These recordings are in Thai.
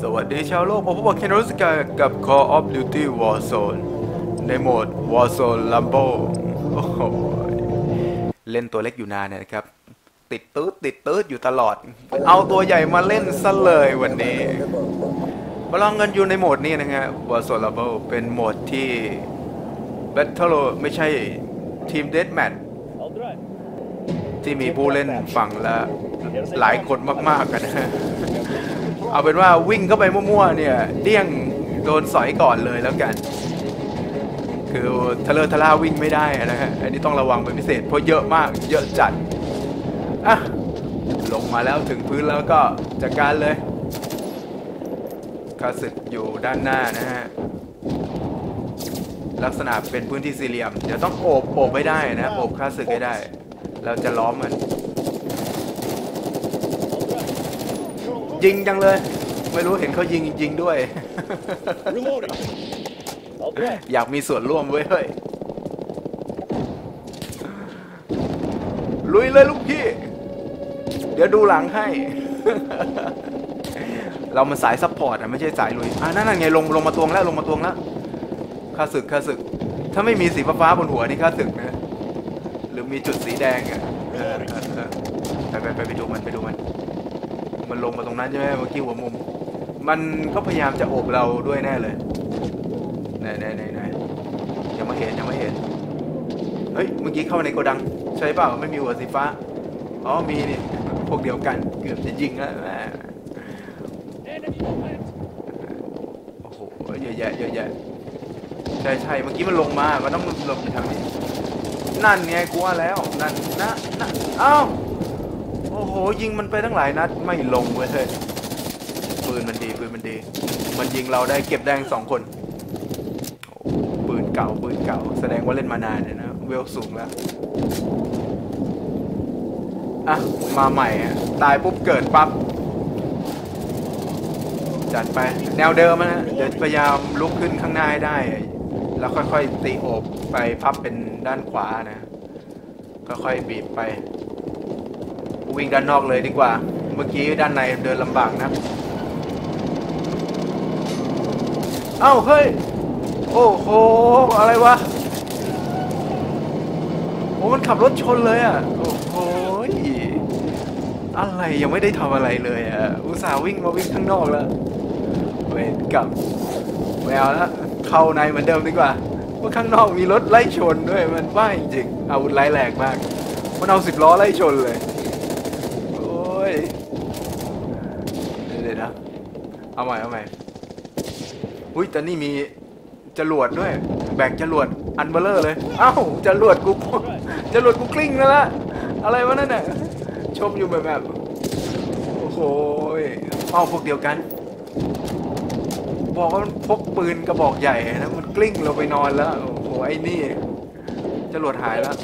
สวัสดีชาวโลกผมพบกับเคนรุสกากับ Call of Duty Warzone ในโหมด Warzone Lambo เล่นตัวเล็กอยู่นานนะครับ ติดตืดติดตืดอยู่ตลอด เอาตัวใหญ่มาเล่นซะเลยวันนี้มาลองกันอยู่ในโหมดนี้นะฮะ Warzone Lambo เป็นโหมดที่ Battle ไม่ใช่ทีม Deathmatch ที่มีผู้เล่นฝั่งละหลายคนมากๆกันนะฮะ เอาเป็นว่าวิ่งเข้าไปมั่วๆเนี่ยเดี้ยงโดนสอยก่อนเลยแล้วกัน คือทะเลทะล่าวิ่งไม่ได้นะฮะ อันนี้ต้องระวังเป็นพิเศษเพราะเยอะมากเยอะจัด อะ ลงมาแล้วถึงพื้นแล้วก็จัดการเลยคาสึกอยู่ด้านหน้านะฮะลักษณะเป็นพื้นที่สี่เหลี่ยม เดี๋ยวต้องโอบโอบไม่ได้นะโอบคาสึกให้ได้ เราจะล้อมมัน ยิงจังเลย ไม่รู้เห็นเขายิงจริงๆด้วย Reloading. All right. อยากมีส่วนร่วมเว้ยเฮ้ยลุยเลยลูกพี่ เดี๋ยวดูหลังให้ เรามันสาย support อะไม่ใช่สายลุยอ่านั่นนะไงลงลงมาตวงแล้วลงมาตวงแล้วข้าศึกข้าศึก ถ้าไม่มีสีฟ้าๆบนหัวนี่ข้าศึกนะ หรือมีจุดสีแดงอะเออเออเออไปไปไปไปดูมันไปดูมัน มันลงมาตรงนั้นใช่ไหมเมื่อกี้หัวมุม มันก็พยายามจะโอบเราด้วยแน่เลยไหนไหนไหนไหนยังไม่เห็นยังไม่เห็น เฮ้ย เมื่อกี้เข้ามาในโกดัง ใช่เปล่าไม่มีหัวสีฟ้า อ๋อมีนี่พวกเดียวกันเกือบจะยิงแล้วแหม Enemy movement. โอ้โหเยอะแยะเยอะแยะใช่ใช่เมื่อกี้มันลงมา มันต้องลบไปทางนี้ นั่นไงกูว่าแล้ว นั่นนะนะเอ้า อ้โห ยิงมันไปตั้งหลายนัดไม่ลงเว้ยเฮ้ยปืนมันดีปืนมันดี มันยิงเราได้เก็บได้ทั้งสองคนปืนเก่าปืนเก่า แสดงว่าเล่นมานานเนี่ยนะเวลสูงแล้วอะมาใหม่ตายปุ๊บเกิดปั๊บจัดไปแนวเดิมนะเดี๋ยวพยายามลุกขึ้นข้างหน้าให้ได้ แล้วค่อยๆตีโอบไปพับเป็นด้านขวานะค่อยๆบีบไป วิ่งด้านนอกเลยดีกว่า เมื่อกี้ด้านในเดินลำบากนะ เอ้าเฮ้ย โอ้โห อะไรวะ โอ้มันขับรถชนเลยอะ โอ้โหอะไรยังไม่ได้ทำอะไรเลยอะ อุตส่าห์วิ่งมาวิ่งข้างนอกแล้วเวรกลับไม่เอาละเข้าในเหมือนเดิมดีกว่าเพราะข้างนอกมีรถไล่ชนด้วยมันบ้าจริงอาวุธร้ายแรงมาก มันเอาสิบล้อไล่ชนเลย โอ้ย เดี๋ยวๆนะ เอาใหม่เอาใหม่อุ้ยแต่นี่มีจรวดด้วย แบกจรวดอันเบลเลอร์เลย เอ้าจรวดกูจรวดกูกลิ้งแล้วละอะไรวะนั่นน่ะชมอยู่แบบแบบโอ้โหเอ้าพวกเดียวกัน บอกว่ามันพกปืนกระบอกใหญ่นะมันกลิ้งลงไปนอนแล้ว โอ้โหไอ้นี่จรวดหายแล้ว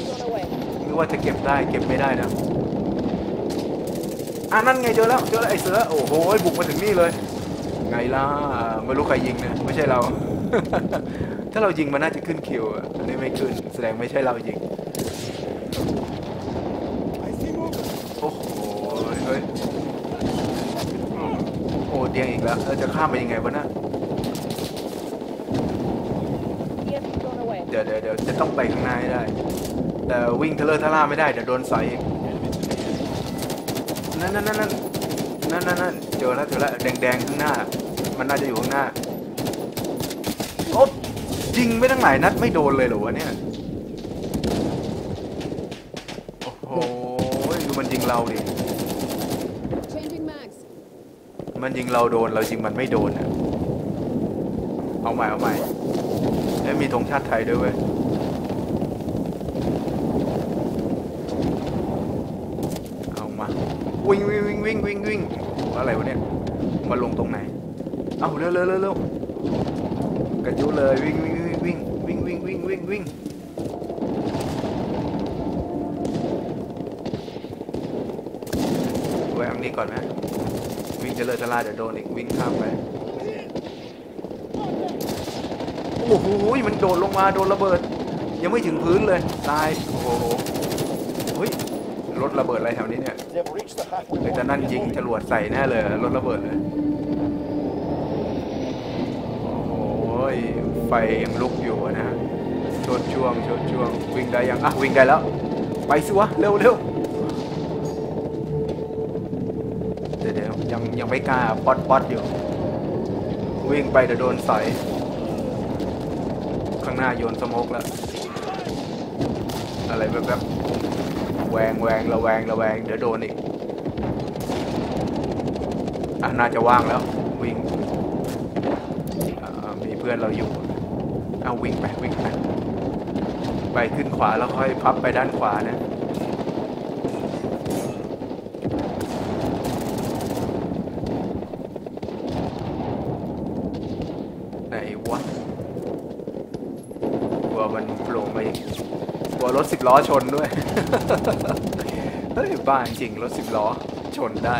นึกว่าจะเก็บได้เก็บไม่ได้นะอะนั่นไงเจอแล้วเจอแล้วไอ้เสือโอ้โหบุกมาถึงนี่เลย ไงล่ะไม่รู้ใครยิงนะไม่ใช่เรา ถ้าเรายิงมันน่าจะขึ้นคิวอะอันนี้ไม่ขึ้น แสดงไม่ใช่เรายิง I see movement. โอ้โหเฮ้ยโอ้เตียงอีกแล้วเราจะข้ามไปยังไงวะน่ะ EMP thrown away. เดี๋ยวเดี๋ยวเดี๋ยวจะต้องไปข้างหน้าให้ได้ แต่วิ่งทะเลอะทะล่าไม่ได้เดี๋ยวโดนใส่อีกนั่นนั่นนั่นนั่นนั่นนั่นนั่น เจอแล้วเจอแล้วแดงแดงๆข้างหน้า มันน่าจะอยู่ข้างหน้าโอ๊บยิงไม่ตั้งหลายนัดไม่โดนเลยเหรอวะเนี่ย โอ้โหดูมันยิงเราดิ Changing mags. มันยิงเราโดนเรายิงมันไม่โดนอะเอาใหม่เอาใหม่เอ้ยมีธงชาติไทยด้วยเว้ยเอามาวิ่งวิ่งวิ่งวิ่งวิ่งวิ่ง อะไรวะเนี่ยมาลงตรงไหน เอาเร็วเร็วเร็วเร็วกระจุเลยวิ่งวิ่งวิ่งวิ่งวิ่งวิ่งวิ่งวิ่งวิ่งแวะตรงนี้ก่อนนะวิ่งเจริญจราเดี๋ยวโดนอีกวิ่งข้ามไปโอ้โหมันโดดลงมาโดนระเบิด ยังไม่ถึงพื้นเลยตายโอ้โหเฮ้ย รถระเบิดอะไรแถวนี้เนี่ย They've reached the halfway ไอ้ point. จะนั่นยิงจรวดใส่แน่เลยรถระเบิดเลยโอ้ยไฟยังลุกอยู่อะนะชดช่วงชดช่วงวิ่งได้ยังอะวิ่งได้แล้ว ไปสิวะเร็วเร็วเดี๋ยวเดี๋ยวยังยังไม่กล้าป๊อดป๊อดอยู่ วิ่งไปเดี๋ยวโดนสอยข้างหน้าโยนสโมกแล้ว อะไรแบบแบบ แวงแวงระแวงระแวงเดี๋ยวโดนอีกอะน่าจะว่างแล้ววิ่งอ่ามีเพื่อนเราอยู่เอาวิ่งไปวิ่งไปไปขึ้นขวาแล้วค่อยพับไปด้านขวานะ ไหนวะกลัวมันโผล่มาอีกก ล้อชนด้วย เฮ้ยบ้าจริงรถสิบล้อชนได้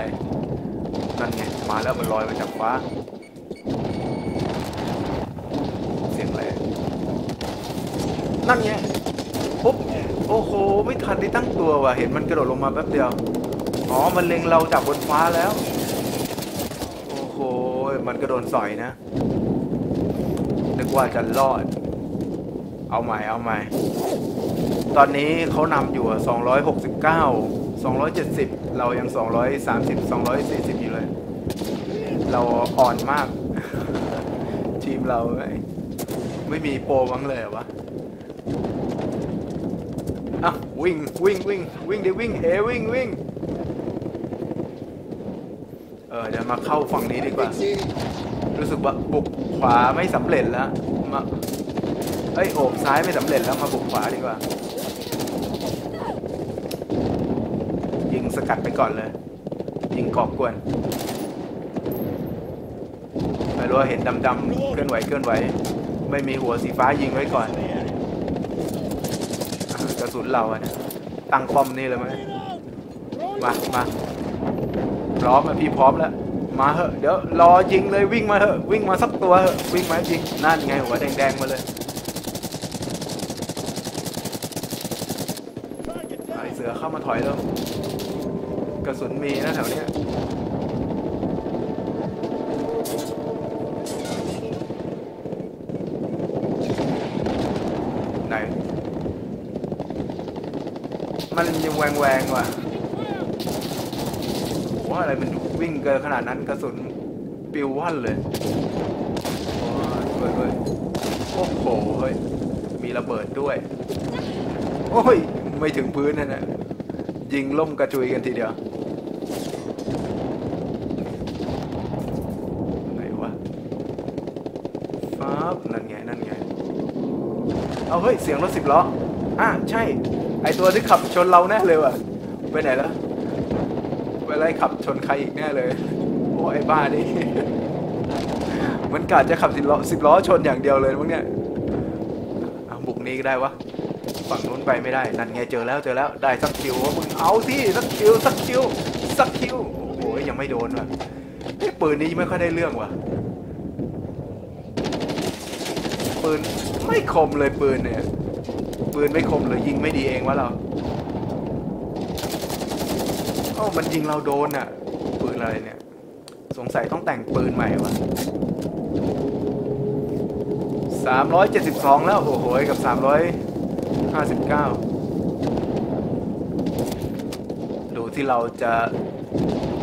นั่นไงมาแล้วมันลอยมาจากฟ้า เสียงอะไรนั่นไงปุ๊บโอ้โห ไม่ทันได้ตั้งตัวว่ะ เห็นมันกระโดดลงมาแป๊บเดียว อ๋อ มันเล็งเราจากบนฟ้าแล้ว โอ้โห มันก็โดนสอยนะ นึกว่าจะรอด เอาใหม่เอาใหม่ ตอนนี้เขานำอยู่ 269 270 เรายัง 230 240 อยู่เลย เราอ่อนมาก ทีมเราไม่มีโปรบ้างเลยวะอะวิ่งวิ่งวิ่งวิ่งดิวิ่งเอวิ่งวิ่งเออเดี๋ยวมาเข้าฝั่งนี้ดีกว่า รู้สึกว่าบุกขวาไม่สำเร็จแล้วมา เอ้ยโอบซ้ายไม่สำเร็จแล้วมาบุกขวาดีกว่า ยิงสกัดไปก่อนเลย ยิงกอบกวนไม่รู้ว่าเห็นดำๆเคลื่อนไหวเคลื่อนไหว ไม่มีหัวสีฟ้ายิงไว้ก่อนอะกระสุนเราอะนะตั้งป้อมนี่เลยมั้ยมามาพร้อมอะพี่พร้อมแล้วมาเหอะเดี๋ยวรอยิงเลยวิ่งมาเหอะวิ่งมาสักตัวเหอะวิ่งมายิงนั่นไงหัวแดงๆมาเลยไอ เข้ามาถอยแล้วกระสุนมีนะแถวเนี้ยไหน มันยังแวงแวงว่ะว่าอะไรมันวิ่งเกินขนาดนั้นกระสุนปิวว่อนเลยโอ้ยเว้ยเว้ยโอ้โหเฮ้ยมีระเบิดด้วย โอ้ย ไม่ถึงพื้นนะเนี่ย ยิงล่มกระจุยกันทีเดียวไหนวะฟ้าบนั่นไงนั่นไงเอาเฮ้ยเสียงรถสิบล้ออะใช่ ไอตัวที่ขับชนเราแน่เลยว่ะไปไหนแล้วไปไล่ขับชนใครอีกแน่เลยโอ้ไอบ้านี่มันกาดจะขับสิบล้อสิบล้อชนอย่างเดียวเลยมั้งเนี่ยเอาบุกนี้ก็ได้วะ ฝั่งนู้นไปไม่ได้ นั่นไงเจอแล้วเจอแล้วได้สักคิววะมึงเอาที่สักคิวสักคิวสักคิวโอ้ยยังไม่โดนว่ะเฮ้ยปืนนี้ไม่ค่อยได้เรื่องว่ะปืนไม่คมเลยปืนเนี่ยปืนไม่คมเลยยิงไม่ดีเองวะเราเอ้ามันยิงเราโดนอะปืนอะไรเนี่ย สงสัยต้องแต่งปืนใหม่วะสามร้อยเจ็ดสิบสองแล้ว โอ้โห กับสามร้อยห้าสิบเก้าดูที่เราจะ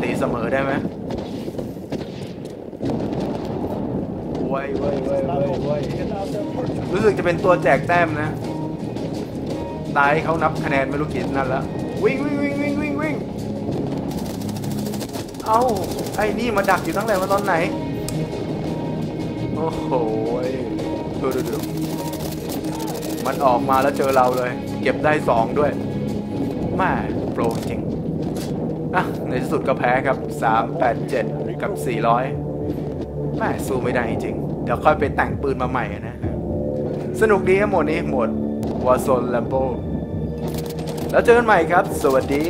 ตีเสมอได้ไหมไว้ไว้ไว้ไว้ไว้ Get out there first. รู้สึกจะเป็นตัวแจกแต้มนะ ตายเขานับคะแนนไม่รู้กี่นั่นแล้ววิ่งวิ่งวิ่งวิ่งวิ่งวิ่งเอ้าไอ้นี่มาดักอยู่ตั้งแต่มาตอนไหน โอ้โหดูดูดู มันออกมาแล้วเจอเราเลย เก็บได้สองด้วยแม่โปรจริงอะในที่สุดก็แพ้ครับ 387 กับ 400แม่สู้ไม่ได้จริง เดี๋ยวค่อยไปแต่งปืนมาใหม่นะ สนุกดีครับหมดนี้หมดวอร์โซนแลมโบแล้วเจอกันใหม่ครับ สวัสดี